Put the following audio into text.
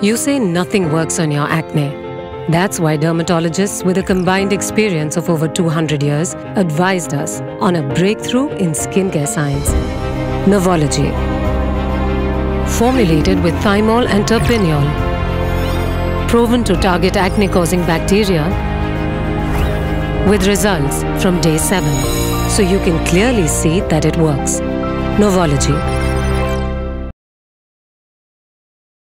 You say nothing works on your acne. That's why dermatologists with a combined experience of over 200 years advised us on a breakthrough in skincare science. Novology. Formulated with thymol and terpineol. Proven to target acne causing bacteria with results from day 7. So you can clearly see that it works. Novology